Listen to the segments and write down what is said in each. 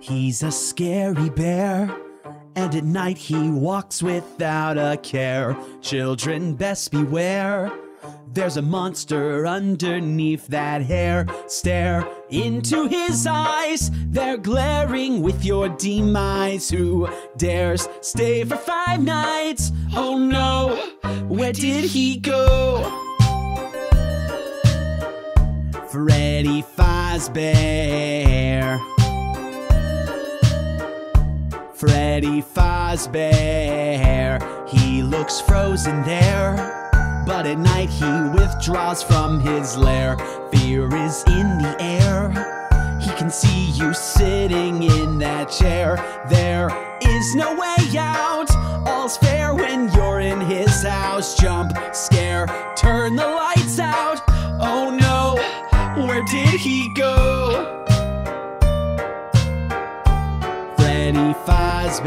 He's a scary bear, and at night he walks without a care. Children, best beware. There's a monster underneath that hair. Stare into his eyes. They're glaring with your demise. Who dares stay for five nights? Oh no, where did he go? Freddy Fazbear. Freddy Fazbear. He looks frozen there. But at night he withdraws from his lair. Fear is in the air. He can see you sitting in that chair. There is no way out. All's fair when you're in his house. Jump, scare, turn the lights out. Oh no, where did he go? Freddy Fazbear.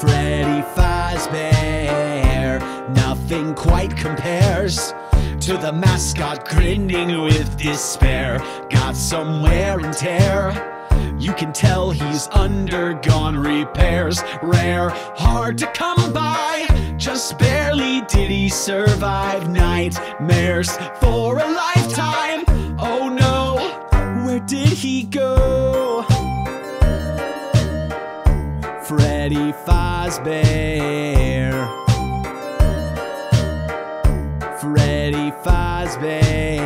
Freddy Fazbear. Nothing quite compares to the mascot grinning with despair. Got some wear and tear. You can tell he's undergone repairs. Rare, hard to come by. Just barely did he survive nightmares for a lifetime. He go? Freddy Fazbear. Freddy Fazbear.